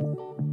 you